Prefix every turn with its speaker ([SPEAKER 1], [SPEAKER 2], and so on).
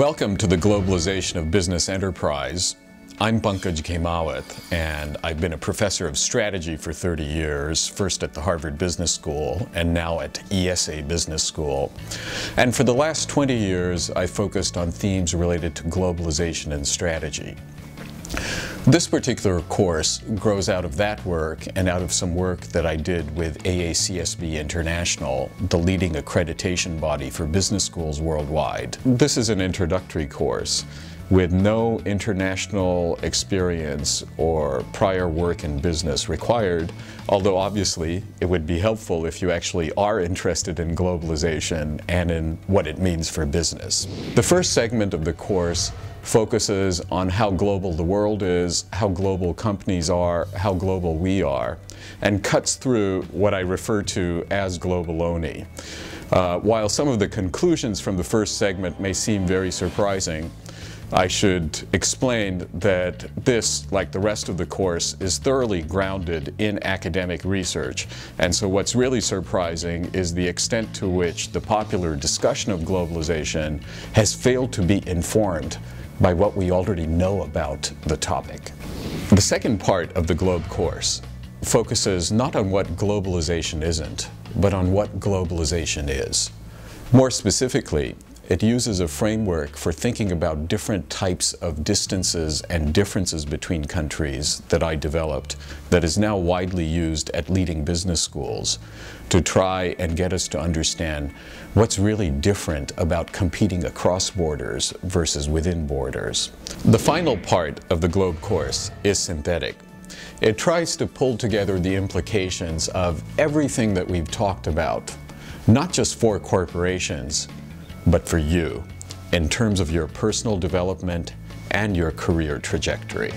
[SPEAKER 1] Welcome to the Globalization of Business Enterprise. I'm Pankaj Ghemawat, and I've been a professor of strategy for 30 years, first at the Harvard Business School and now at IESE Business School. And for the last 20 years, I focused on themes related to globalization and strategy. This particular course grows out of that work and out of some work that I did with AACSB International, the leading accreditation body for business schools worldwide. This is an introductory course with no international experience or prior work in business required, although obviously it would be helpful if you actually are interested in globalization and in what it means for business. The first segment of the course focuses on how global the world is, how global companies are, how global we are, and cuts through what I refer to as globaloney. Uh, while some of the conclusions from the first segment may seem very surprising, I should explain that this, like the rest of the course, is thoroughly grounded in academic research. And so what's really surprising is the extent to which the popular discussion of globalization has failed to be informed by what we already know about the topic. The second part of the GLOBE course focuses not on what globalization isn't, but on what globalization is. More specifically, it uses a framework for thinking about different types of distances and differences between countries that I developed that is now widely used at leading business schools to try and get us to understand what's really different about competing across borders versus within borders. The final part of the GLOBE course is synthetic. It tries to pull together the implications of everything that we've talked about, not just for corporations, but for you in terms of your personal development and your career trajectory.